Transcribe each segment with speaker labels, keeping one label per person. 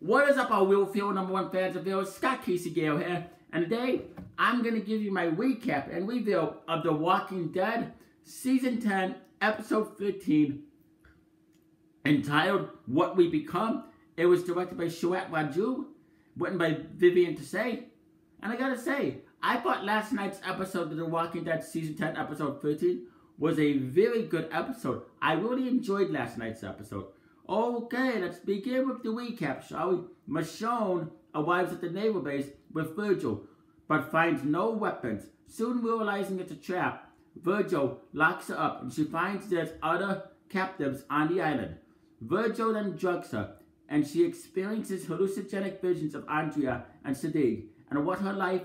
Speaker 1: What is up, our Will Ferrell number one fans of Bill? Scott Casey Gale here. And today, I'm going to give you my recap and review of The Walking Dead Season 10, Episode 15, entitled What We Become. It was directed by Sharat Raju, written by Vivian Tassay. And I gotta say, I thought last night's episode of The Walking Dead Season 10, Episode 13 was a very good episode. I really enjoyed last night's episode. Okay, let's begin with the recap, shall we? Michonne arrives at the naval base with Virgil, but finds no weapons. Soon realizing it's a trap, Virgil locks her up and she finds there's other captives on the island. Virgil then drugs her, and she experiences hallucinogenic visions of Andrea and Siddiq, and what her life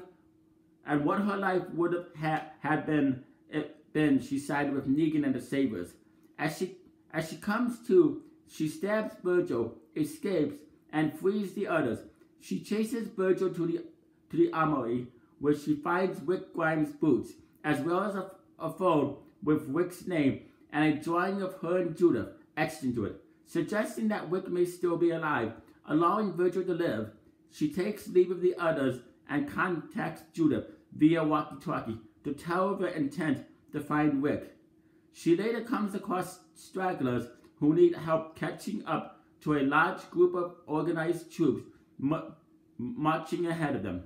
Speaker 1: and what her life would have ha had been if been she sided with Negan and the Saviors. As she as she comes to she stabs Virgil, escapes, and frees the others. She chases Virgil to the, to the armory, where she finds Rick Grimes' boots, as well as a, a phone with Rick's name and a drawing of her and Judith etched into it, suggesting that Rick may still be alive. Allowing Virgil to live, she takes leave of the others and contacts Judith via walkie-talkie to tell her intent to find Rick. She later comes across stragglers who need help catching up to a large group of organized troops marching ahead of them.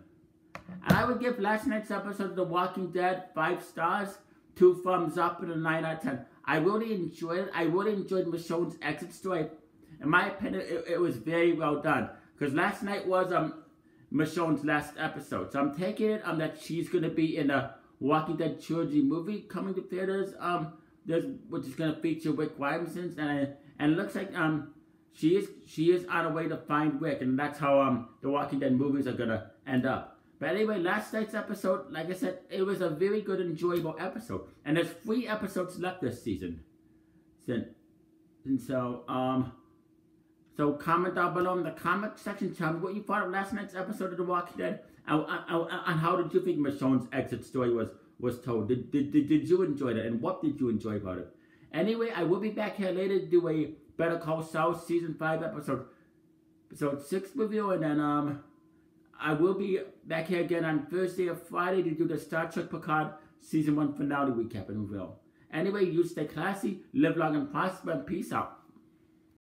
Speaker 1: And I would give last night's episode of The Walking Dead five stars, two thumbs up, and a nine out of ten. I really enjoyed it. I really enjoyed Michonne's exit story. In my opinion, it, it was very well done. Because last night was um Michonne's last episode. So I'm taking it um that she's gonna be in a Walking Dead trilogy movie coming to theaters. Um there's which is gonna feature Rick Grimes and and it looks like um she is she is on her way to find Rick and that's how um the Walking Dead movies are gonna end up. But anyway, last night's episode, like I said, it was a very good, enjoyable episode. And there's three episodes left this season. And so, um, so comment down below in the comment section. Tell me what you thought of last night's episode of The Walking Dead. And, and, and how did you think Michonne's exit story was was told. Did, did, did, did you enjoy that? And what did you enjoy about it? Anyway, I will be back here later to do a Better Call Saul Season 5 episode, episode 6 review. And then um, I will be back here again on Thursday or Friday to do the Star Trek Picard Season 1 finale recap and review. Anyway, you stay classy, live long and prosper, and peace out.